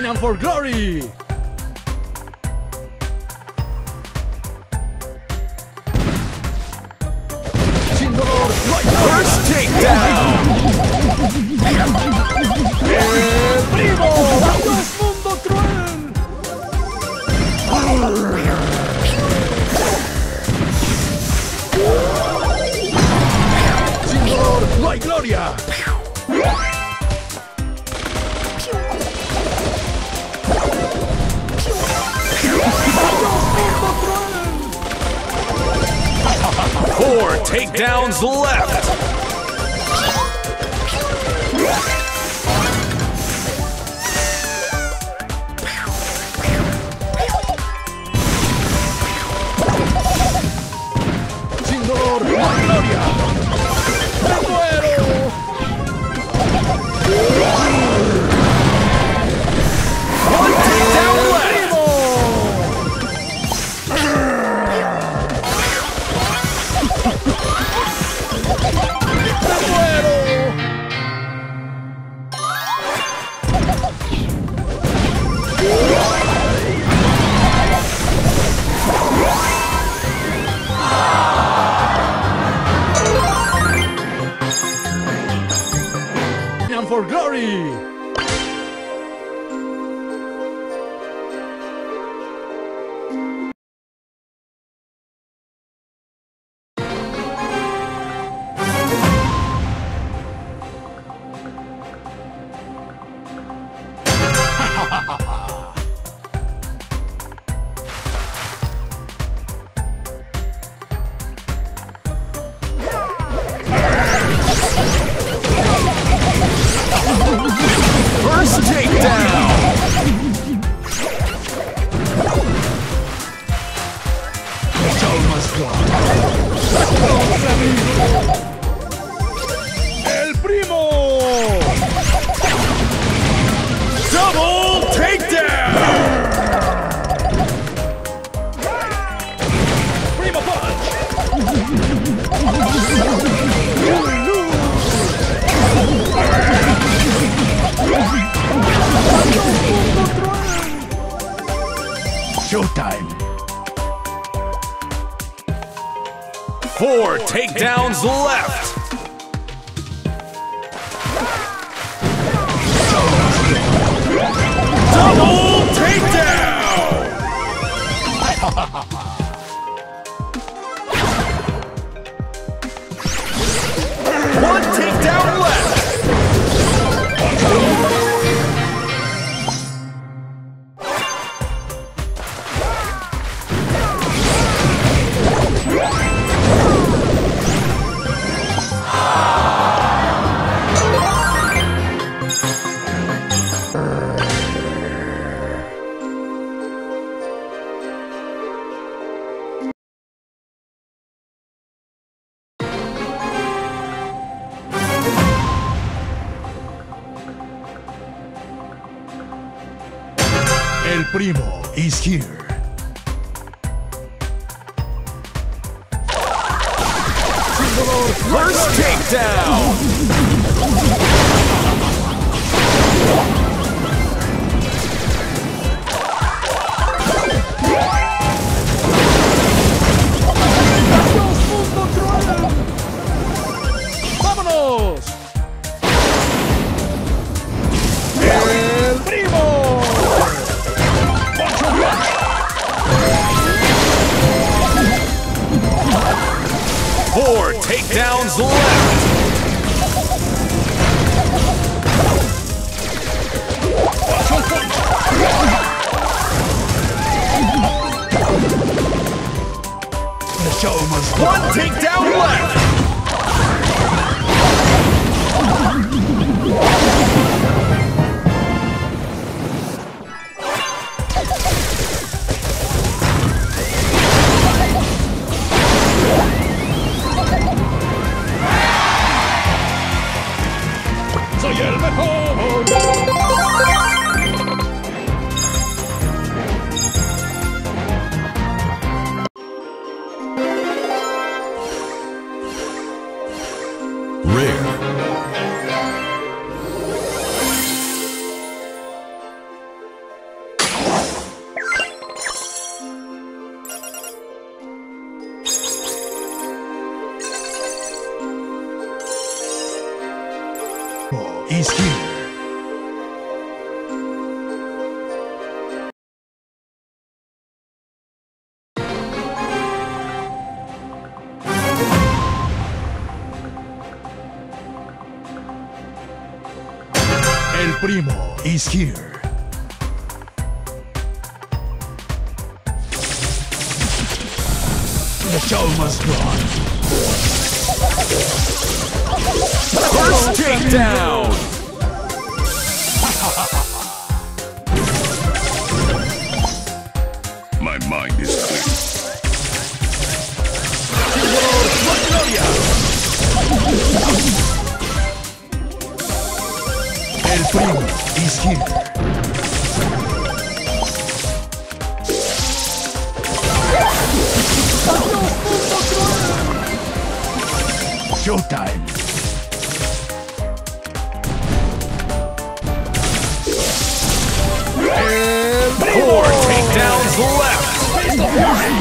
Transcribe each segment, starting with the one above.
pain and for glory! First takedown! Primo! Mundo cruel! ¡Sin dolor gloria! takedowns left. Primo is here. First takedown! Is here. The show must go on. First takedown. My mind is clear. El primo here. Showtime. Four takedowns left.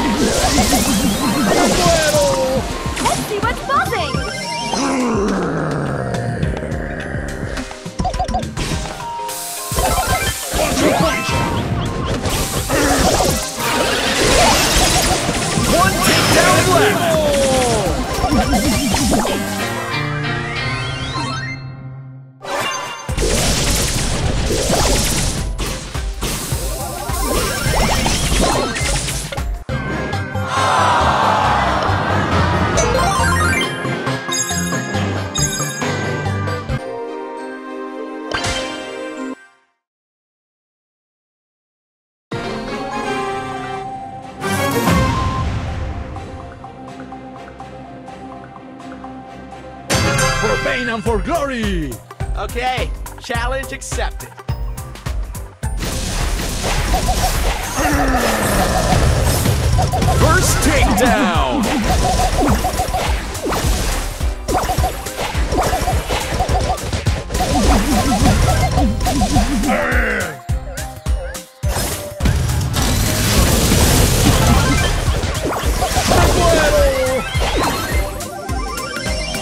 Pain and for glory. Okay, challenge accepted. First takedown.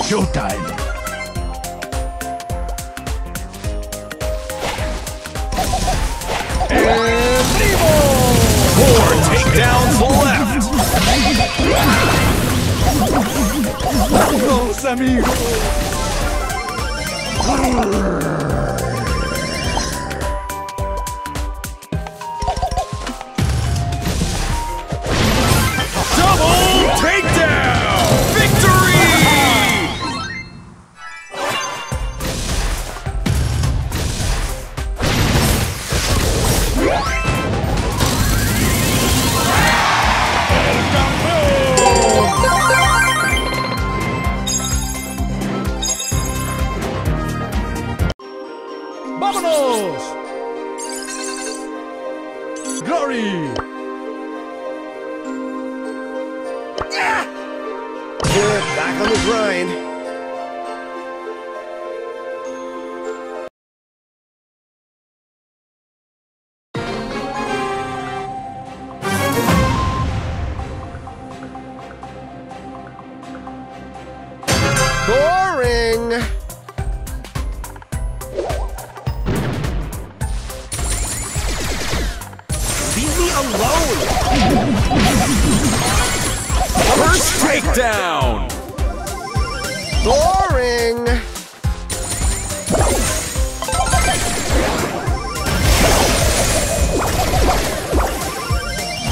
Showtime. Four takedowns left. Los amigos.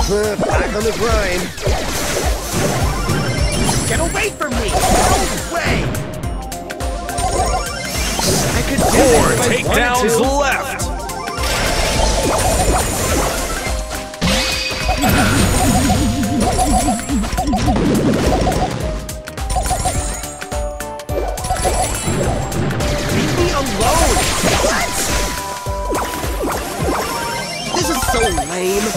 Back on the grind. Get away from me! No way! I could do Four if I wanted takedowns to. left. Is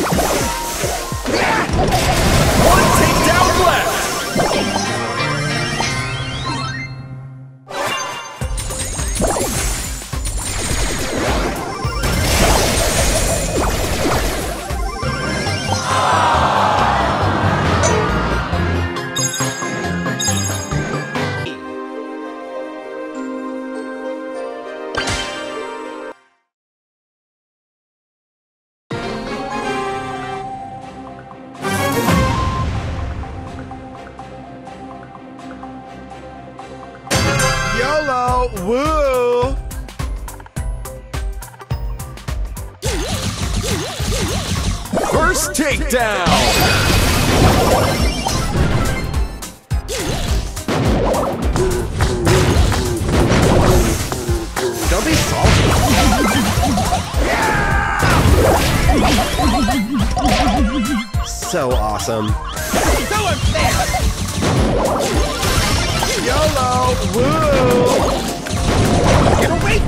Woo! First takedown. Don't be salty. so awesome. So unfair.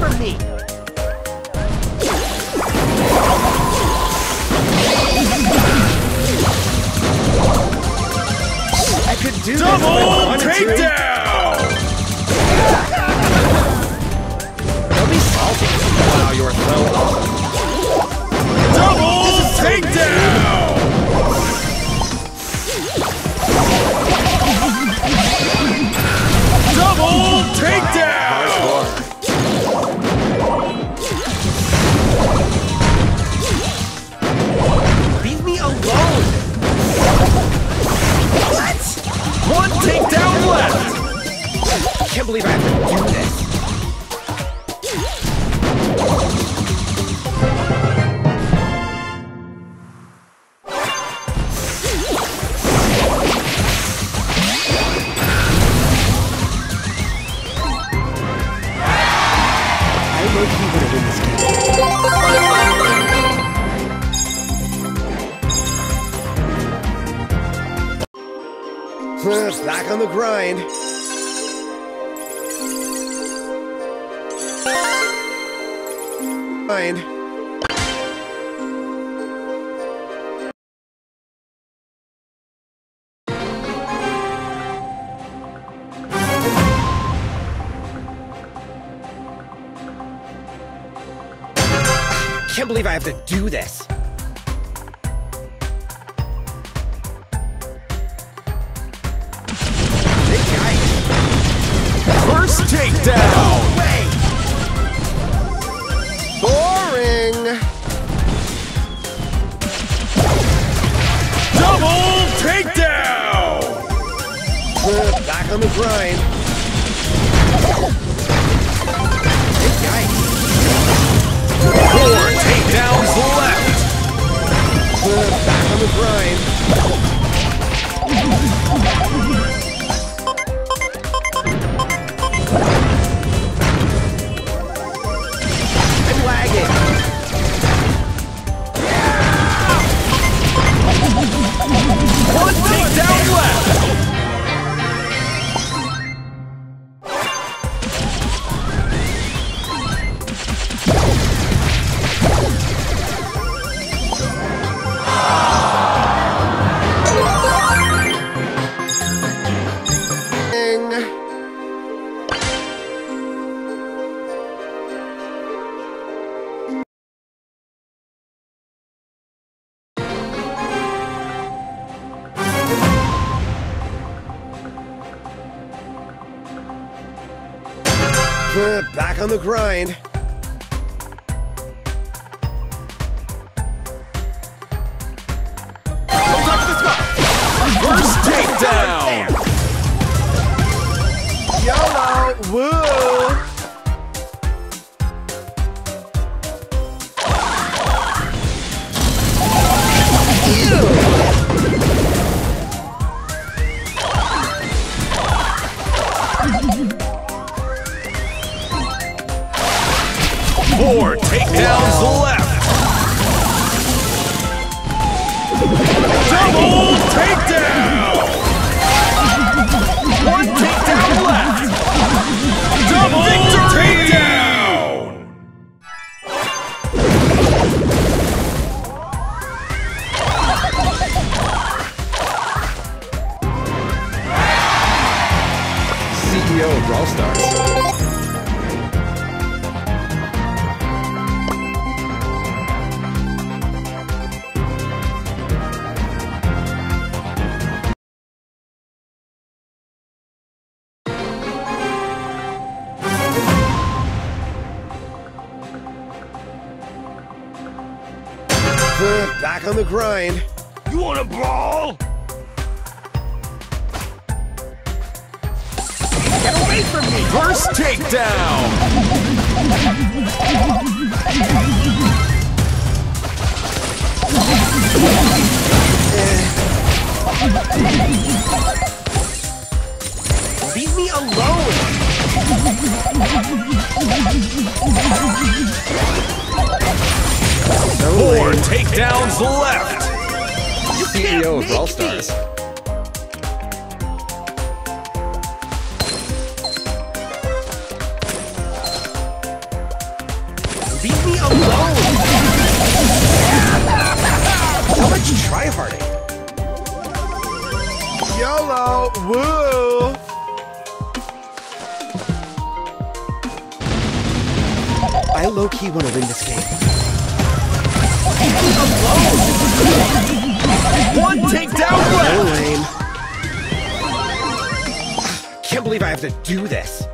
Get away from me! I could do this if I Double takedown. Don't be salty. Wow, you're so awesome. Double takedown. I low-key wanna win this game. Back on the grind. Grind. Can't believe I have to do this. First takedown. Boring. Double takedown. Back on the grind. Four on the grind. Back on the grind. You want to brawl? Get away away from me! First takedown. Leave me alone! Four takedowns left. CEO of Brawl Stars. Leave me alone! So much tryharding. YOLO! Woo! I low-key want to win this game. One takedown left. Can't believe I have to do this.